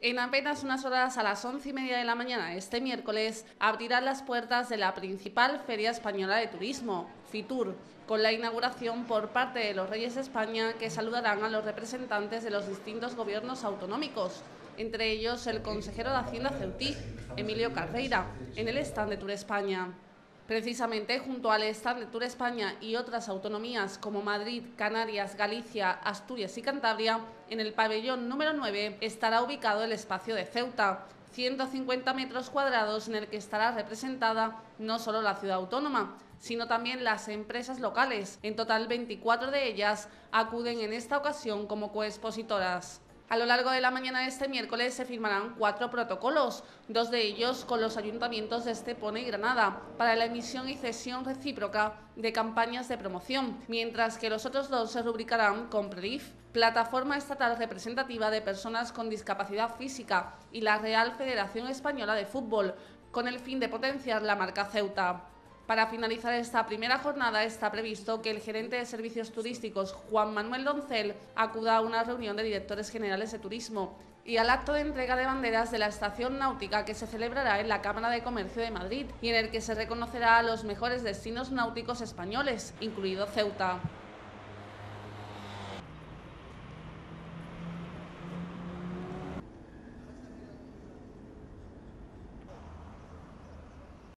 En apenas unas horas a las once y media de la mañana este miércoles abrirán las puertas de la principal feria española de turismo, FITUR, con la inauguración por parte de los Reyes de España que saludarán a los representantes de los distintos gobiernos autonómicos, entre ellos el consejero de Hacienda Ceutí, Emilio Carreira, en el stand de Tour España. Precisamente junto al stand de Tour España y otras autonomías como Madrid, Canarias, Galicia, Asturias y Cantabria, en el pabellón número 9 estará ubicado el espacio de Ceuta, 150 metros cuadrados en el que estará representada no solo la ciudad autónoma, sino también las empresas locales. En total, 24 de ellas acuden en esta ocasión como coexpositoras. A lo largo de la mañana de este miércoles se firmarán cuatro protocolos, dos de ellos con los ayuntamientos de Estepona y Granada, para la emisión y cesión recíproca de campañas de promoción, mientras que los otros dos se rubricarán con PREDIF, Plataforma Estatal Representativa de Personas con Discapacidad Física, y la Real Federación Española de Fútbol, con el fin de potenciar la marca Ceuta. Para finalizar esta primera jornada está previsto que el gerente de servicios turísticos, Juan Manuel Doncel, acuda a una reunión de directores generales de turismo y al acto de entrega de banderas de la estación náutica que se celebrará en la Cámara de Comercio de Madrid y en el que se reconocerá a los mejores destinos náuticos españoles, incluido Ceuta.